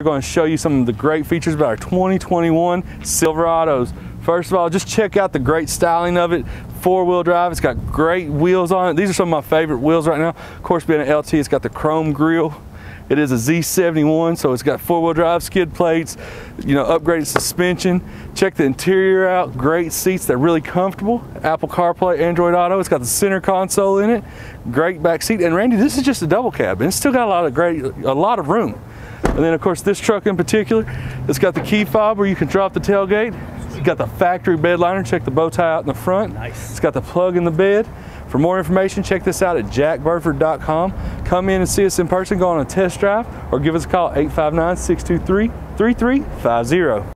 We're going to show you some of the great features about our 2021 Silverados. First of all, just check out the great styling of it. Four-wheel drive, it's got great wheels on it. These are some of my favorite wheels right now. Of course, being an LT, it's got the chrome grille. It is a Z71, so it's got four-wheel drive, skid plates, you know, upgraded suspension. Check the interior out, great seats, they're really comfortable. Apple CarPlay, Android Auto, it's got the center console in it, great back seat. And Randy, this is just a double cab, and it's still got a lot of great, a lot of room. And then of course this truck in particular, it's got the key fob where you can drop the tailgate. It's got the factory bed liner, check the bow tie out in the front. Nice. It's got the plug in the bed. For more information, check this out at jackburford.com. Come in and see us in person, go on a test drive, or give us a call 859-623-3350.